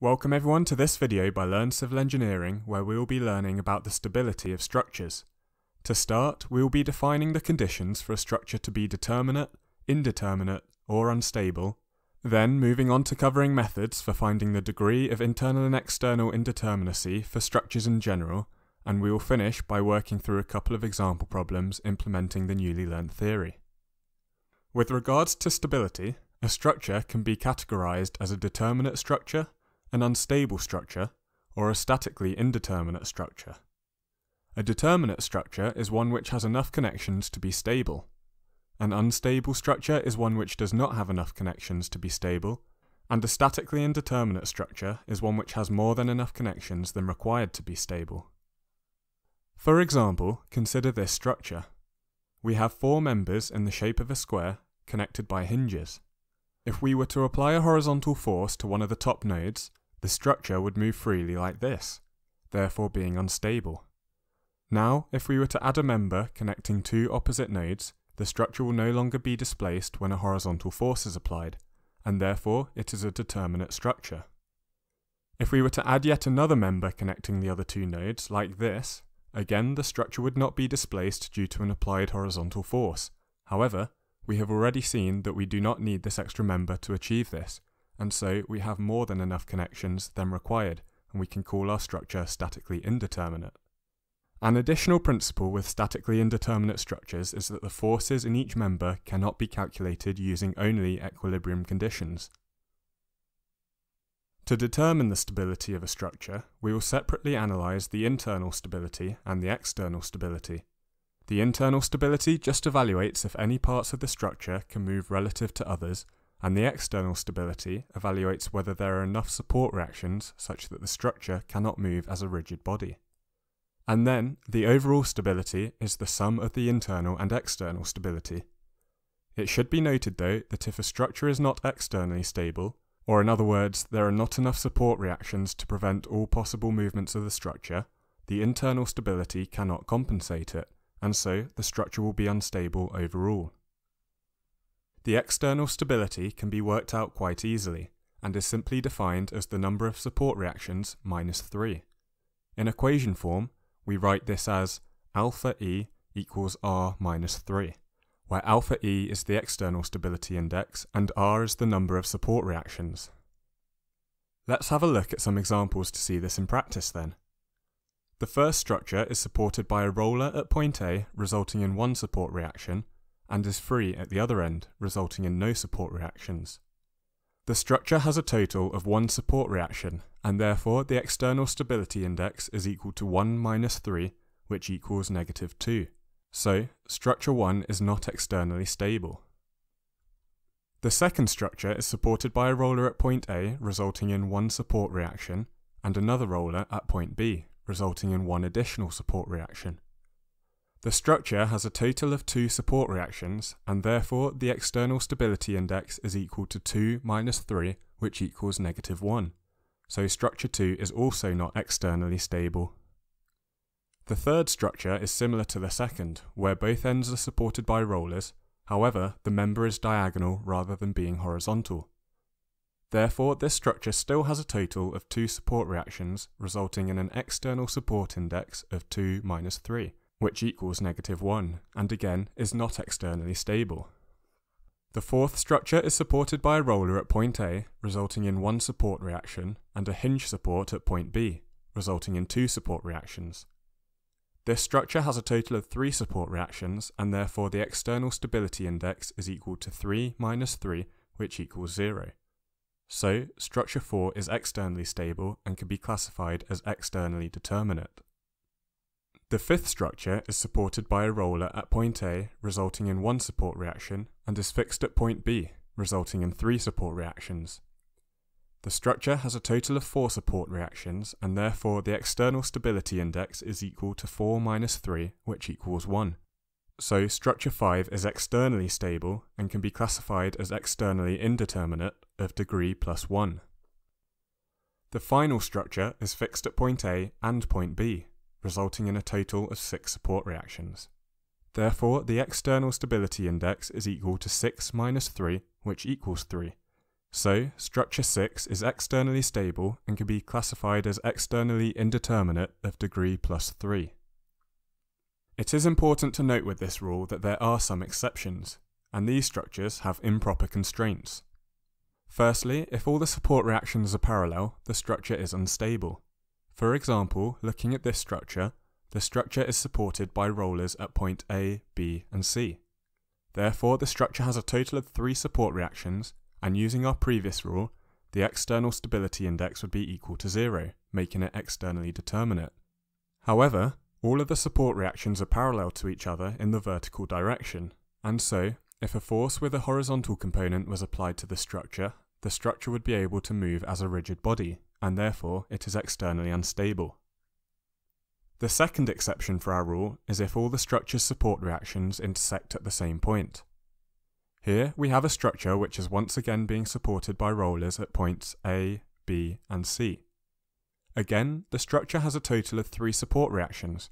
Welcome everyone to this video by Learn Civil Engineering where we will be learning about the stability of structures. To start, we will be defining the conditions for a structure to be determinate, indeterminate, or unstable, then moving on to covering methods for finding the degree of internal and external indeterminacy for structures in general, and we will finish by working through a couple of example problems implementing the newly learned theory. With regards to stability, a structure can be categorized as a determinate structure, an unstable structure, or a statically indeterminate structure. A determinate structure is one which has enough connections to be stable. An unstable structure is one which does not have enough connections to be stable, and a statically indeterminate structure is one which has more than enough connections than required to be stable. For example, consider this structure. We have four members in the shape of a square connected by hinges. If we were to apply a horizontal force to one of the top nodes, the structure would move freely like this, therefore being unstable. Now, if we were to add a member connecting two opposite nodes, the structure will no longer be displaced when a horizontal force is applied, and therefore it is a determinate structure. If we were to add yet another member connecting the other two nodes, like this, again the structure would not be displaced due to an applied horizontal force. However, we have already seen that we do not need this extra member to achieve this, and so we have more than enough connections than required, and we can call our structure statically indeterminate. An additional principle with statically indeterminate structures is that the forces in each member cannot be calculated using only equilibrium conditions. To determine the stability of a structure, we will separately analyse the internal stability and the external stability. The internal stability just evaluates if any parts of the structure can move relative to others, and the external stability evaluates whether there are enough support reactions such that the structure cannot move as a rigid body. And then, the overall stability is the sum of the internal and external stability. It should be noted though that if a structure is not externally stable, or in other words, there are not enough support reactions to prevent all possible movements of the structure, the internal stability cannot compensate it, and so the structure will be unstable overall. The external stability can be worked out quite easily, and is simply defined as the number of support reactions minus 3. In equation form, we write this as alpha E equals R minus 3, where alpha E is the external stability index and R is the number of support reactions. Let's have a look at some examples to see this in practice then. The first structure is supported by a roller at point A, resulting in one support reaction, and is free at the other end, resulting in no support reactions. The structure has a total of one support reaction, and therefore the external stability index is equal to 1 minus 3, which equals negative 2. So, structure 1 is not externally stable. The second structure is supported by a roller at point A, resulting in one support reaction, and another roller at point B, resulting in one additional support reaction. The structure has a total of two support reactions, and therefore the external stability index is equal to 2 minus 3, which equals negative 1. So structure 2 is also not externally stable. The third structure is similar to the second, where both ends are supported by rollers, however, the member is diagonal rather than being horizontal. Therefore, this structure still has a total of two support reactions, resulting in an external support index of 2 minus 3, which equals negative 1, and again is not externally stable. The fourth structure is supported by a roller at point A, resulting in one support reaction, and a hinge support at point B, resulting in two support reactions. This structure has a total of three support reactions, and therefore the external stability index is equal to 3 minus 3, which equals 0. So, structure 4 is externally stable and can be classified as externally determinate. The fifth structure is supported by a roller at point A, resulting in one support reaction, and is fixed at point B, resulting in three support reactions. The structure has a total of four support reactions, and therefore the external stability index is equal to 4 minus 3, which equals 1. So structure 5 is externally stable and can be classified as externally indeterminate of degree plus 1. The final structure is fixed at point A and point B, resulting in a total of 6 support reactions. Therefore, the external stability index is equal to 6 minus 3, which equals 3. So, structure 6 is externally stable and can be classified as externally indeterminate of degree plus 3. It is important to note with this rule that there are some exceptions, and these structures have improper constraints. Firstly, if all the support reactions are parallel, the structure is unstable. For example, looking at this structure, the structure is supported by rollers at point A, B, and C. Therefore, the structure has a total of three support reactions, and using our previous rule, the external stability index would be equal to zero, making it externally determinate. However, all of the support reactions are parallel to each other in the vertical direction, and so, if a force with a horizontal component was applied to the structure, the structure would be able to move as a rigid body, and therefore it is externally unstable. The second exception for our rule is if all the structure's support reactions intersect at the same point. Here we have a structure which is once again being supported by rollers at points A, B, and C. Again, the structure has a total of three support reactions,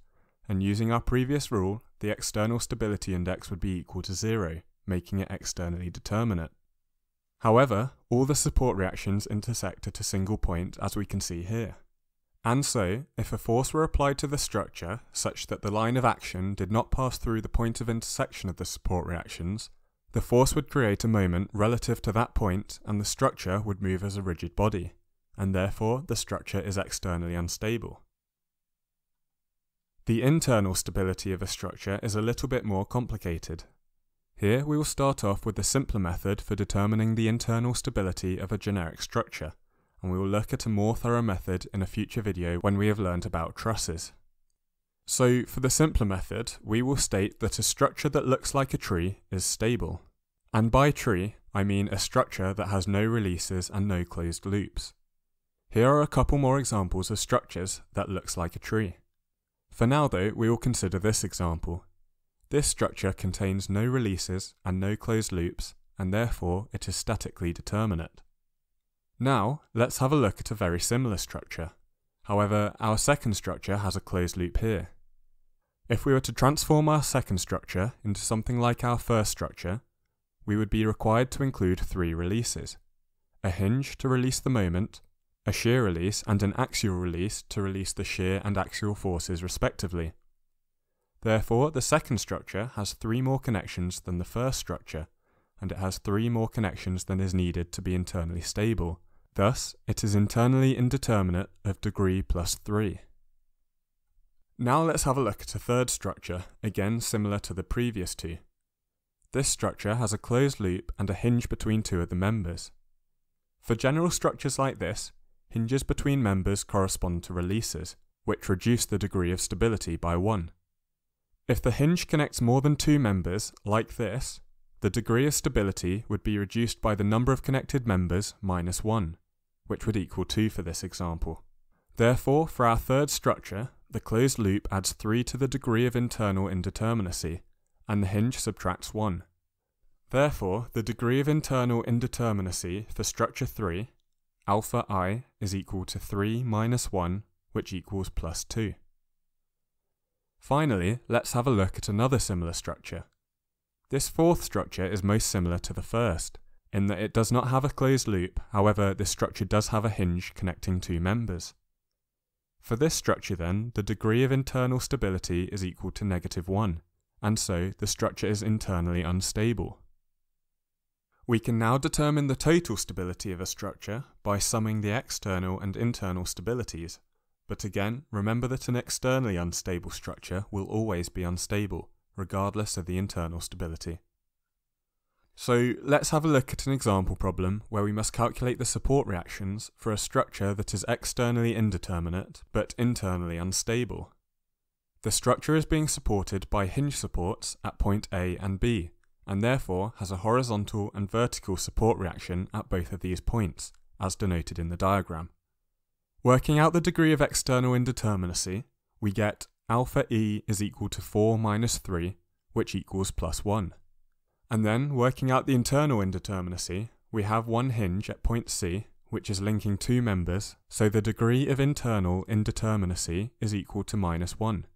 and using our previous rule, the external stability index would be equal to zero, making it externally determinate. However, all the support reactions intersect at a single point as we can see here. And so, if a force were applied to the structure such that the line of action did not pass through the point of intersection of the support reactions, the force would create a moment relative to that point and the structure would move as a rigid body, and therefore the structure is externally unstable. The internal stability of a structure is a little bit more complicated. Here we will start off with the simpler method for determining the internal stability of a generic structure, and we will look at a more thorough method in a future video when we have learnt about trusses. So for the simpler method, we will state that a structure that looks like a tree is stable. And by tree, I mean a structure that has no releases and no closed loops. Here are a couple more examples of structures that looks like a tree. For now though, we will consider this example. This structure contains no releases and no closed loops, and therefore it is statically determinate. Now, let's have a look at a very similar structure. However, our second structure has a closed loop here. If we were to transform our second structure into something like our first structure, we would be required to include three releases. A hinge to release the moment, a shear release and an axial release to release the shear and axial forces respectively. Therefore, the second structure has three more connections than the first structure, and it has three more connections than is needed to be internally stable. Thus, it is internally indeterminate of degree plus 3. Now let's have a look at a third structure, again similar to the previous two. This structure has a closed loop and a hinge between two of the members. For general structures like this, hinges between members correspond to releases, which reduce the degree of stability by 1. If the hinge connects more than two members, like this, the degree of stability would be reduced by the number of connected members minus 1, which would equal 2 for this example. Therefore, for our third structure, the closed loop adds 3 to the degree of internal indeterminacy, and the hinge subtracts 1. Therefore, the degree of internal indeterminacy for structure 3 alpha i is equal to 3 minus 1, which equals plus 2. Finally, let's have a look at another similar structure. This fourth structure is most similar to the first, in that it does not have a closed loop, however this structure does have a hinge connecting two members. For this structure then, the degree of internal stability is equal to negative 1, and so the structure is internally unstable. We can now determine the total stability of a structure by summing the external and internal stabilities. But again, remember that an externally unstable structure will always be unstable, regardless of the internal stability. So let's have a look at an example problem where we must calculate the support reactions for a structure that is externally indeterminate but internally unstable. The structure is being supported by hinge supports at point A and B, and therefore has a horizontal and vertical support reaction at both of these points, as denoted in the diagram. Working out the degree of external indeterminacy, we get alpha E is equal to 4 minus 3, which equals plus 1. And then, working out the internal indeterminacy, we have one hinge at point C, which is linking two members, so the degree of internal indeterminacy is equal to minus 1,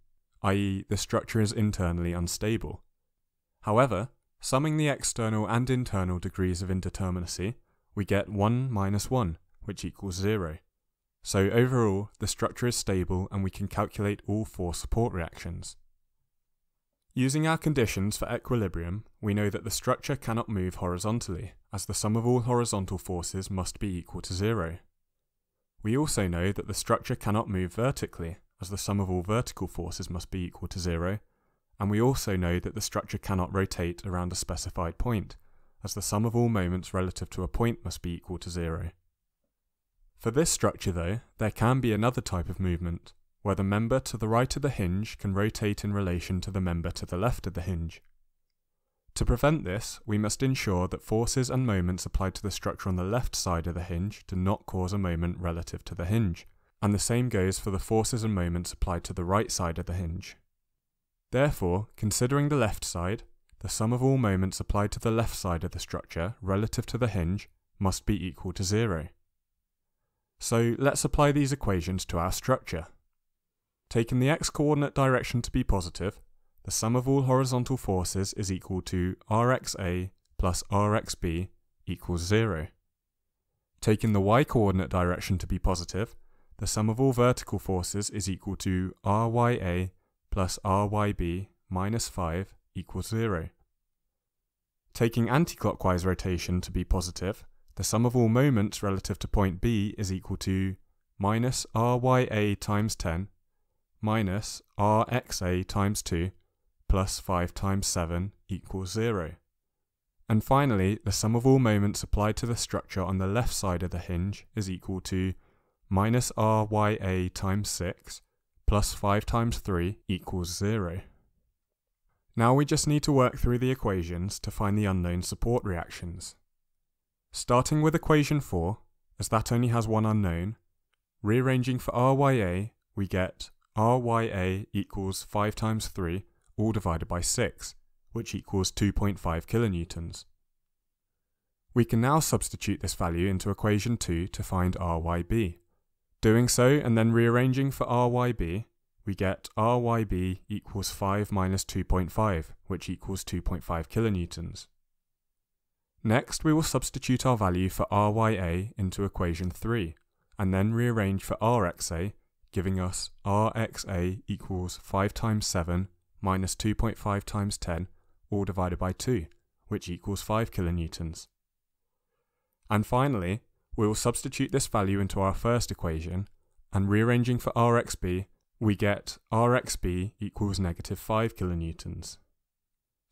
i.e. the structure is internally unstable. However, Summing the external and internal degrees of indeterminacy, we get 1 minus 1, which equals 0. So overall, the structure is stable and we can calculate all four support reactions. Using our conditions for equilibrium, we know that the structure cannot move horizontally, as the sum of all horizontal forces must be equal to zero. We also know that the structure cannot move vertically, as the sum of all vertical forces must be equal to zero, and we also know that the structure cannot rotate around a specified point, as the sum of all moments relative to a point must be equal to zero. For this structure though, there can be another type of movement, where the member to the right of the hinge can rotate in relation to the member to the left of the hinge. To prevent this, we must ensure that forces and moments applied to the structure on the left side of the hinge do not cause a moment relative to the hinge, and the same goes for the forces and moments applied to the right side of the hinge. Therefore, considering the left side, the sum of all moments applied to the left side of the structure relative to the hinge must be equal to zero. So let's apply these equations to our structure. Taking the x-coordinate direction to be positive, the sum of all horizontal forces is equal to Rxa plus Rxb equals 0. Taking the y-coordinate direction to be positive, the sum of all vertical forces is equal to Rya plus Ryb minus 5 equals 0. Taking anticlockwise rotation to be positive, the sum of all moments relative to point B is equal to minus Rya times 10 minus Rxa times 2 plus 5 times 7 equals 0. And finally, the sum of all moments applied to the structure on the left side of the hinge is equal to minus Rya times 6 plus 5 times 3 equals 0. Now we just need to work through the equations to find the unknown support reactions. Starting with equation 4, as that only has one unknown, rearranging for Rya, we get Rya equals 5 times 3, all divided by 6, which equals 2.5 kilonewtons. We can now substitute this value into equation 2 to find Ryb. Doing so and then rearranging for Ryb, we get Ryb equals 5 minus 2.5, which equals 2.5 kilonewtons. Next, we will substitute our value for Rya into equation 3, and then rearrange for Rxa, giving us Rxa equals 5 times 7 minus 2.5 times 10, all divided by 2, which equals 5 kilonewtons. And finally, we will substitute this value into our first equation, and rearranging for Rxb, we get Rxb equals negative 5 kilonewtons.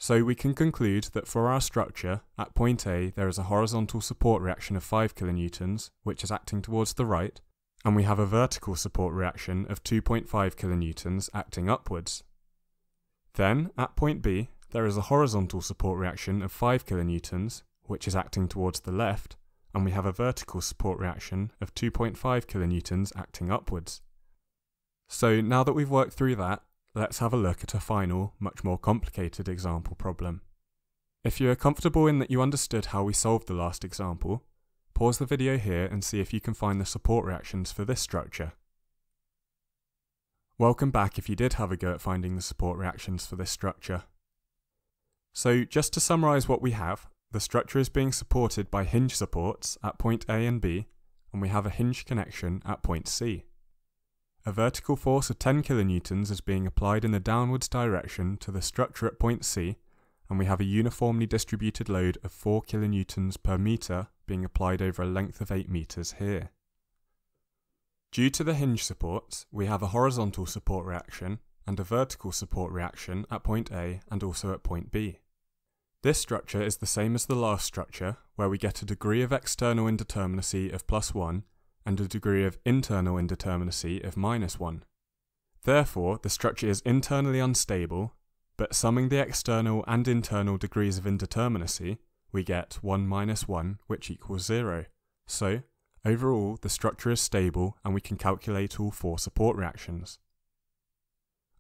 So we can conclude that for our structure, at point A there is a horizontal support reaction of 5 kilonewtons, which is acting towards the right, and we have a vertical support reaction of 2.5 kilonewtons acting upwards. Then, at point B, there is a horizontal support reaction of 5 kilonewtons, which is acting towards the left, and we have a vertical support reaction of 2.5 kilonewtons acting upwards. So now that we've worked through that, let's have a look at a final, much more complicated example problem. If you are comfortable in that you understood how we solved the last example, pause the video here and see if you can find the support reactions for this structure. Welcome back if you did have a go at finding the support reactions for this structure. So just to summarise what we have, the structure is being supported by hinge supports at point A and B, and we have a hinge connection at point C. A vertical force of 10 kilonewtons is being applied in the downwards direction to the structure at point C, and we have a uniformly distributed load of 4 kilonewtons per metre being applied over a length of 8 metres here. Due to the hinge supports, we have a horizontal support reaction and a vertical support reaction at point A and also at point B. This structure is the same as the last structure, where we get a degree of external indeterminacy of plus 1 and a degree of internal indeterminacy of minus 1. Therefore, the structure is internally unstable, but summing the external and internal degrees of indeterminacy, we get 1 minus 1, which equals 0. So, overall, the structure is stable and we can calculate all four support reactions.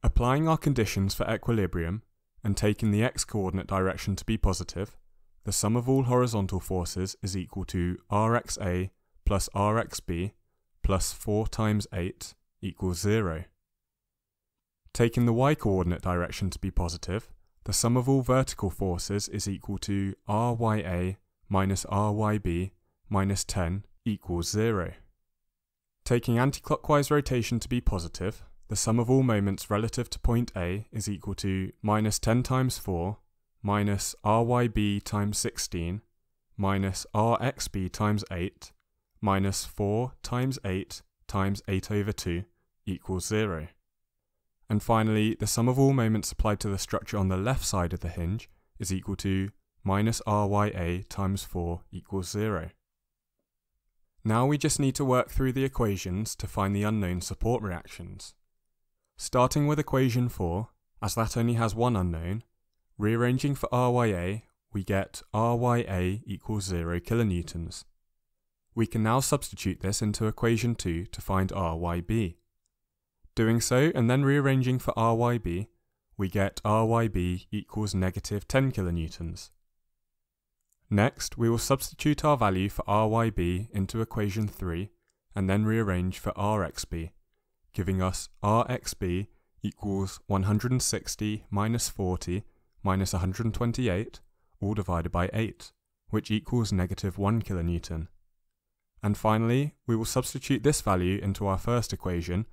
Applying our conditions for equilibrium, and taking the x-coordinate direction to be positive, the sum of all horizontal forces is equal to Rxa plus Rxb plus 4 times 8 equals 0. Taking the y-coordinate direction to be positive, the sum of all vertical forces is equal to Rya minus Ryb minus 10 equals 0. Taking anticlockwise rotation to be positive, the sum of all moments relative to point A is equal to minus 10 times 4 minus ryb times 16 minus rxb times 8 minus 4 times 8 times 8 over 2 equals 0. And finally, the sum of all moments applied to the structure on the left side of the hinge is equal to minus rya times 4 equals 0. Now we just need to work through the equations to find the unknown support reactions. Starting with equation 4, as that only has one unknown, rearranging for Rya, we get Rya equals 0 kilonewtons. We can now substitute this into equation 2 to find Ryb. Doing so and then rearranging for Ryb, we get Ryb equals negative 10 kilonewtons. Next, we will substitute our value for Ryb into equation 3 and then rearrange for Rxb giving us Rxb equals 160 minus 40 minus 128, all divided by 8, which equals negative 1 kilonewton. And finally, we will substitute this value into our first equation,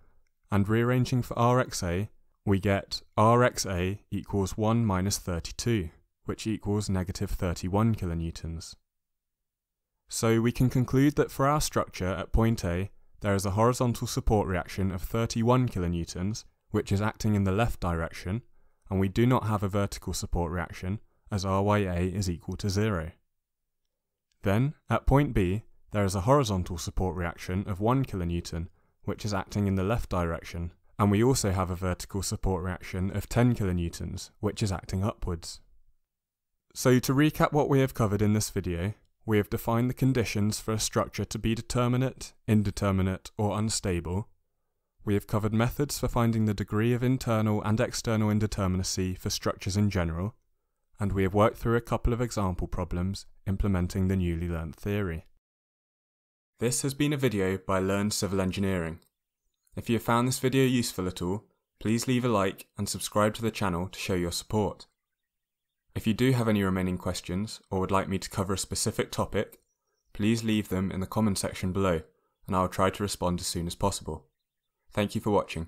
and rearranging for Rxa, we get Rxa equals 1 minus 32, which equals negative 31 kilonewtons. So we can conclude that for our structure at point A, there is a horizontal support reaction of 31 kilonewtons, which is acting in the left direction, and we do not have a vertical support reaction, as Rya is equal to 0. Then, at point B, there is a horizontal support reaction of 1 kilonewton, which is acting in the left direction, and we also have a vertical support reaction of 10 kilonewtons, which is acting upwards. So to recap what we have covered in this video, we have defined the conditions for a structure to be determinate, indeterminate, or unstable. We have covered methods for finding the degree of internal and external indeterminacy for structures in general, and we have worked through a couple of example problems implementing the newly learnt theory. This has been a video by Learn Civil Engineering. If you have found this video useful at all, please leave a like and subscribe to the channel to show your support. If you do have any remaining questions or would like me to cover a specific topic, please leave them in the comment section below and I will try to respond as soon as possible. Thank you for watching.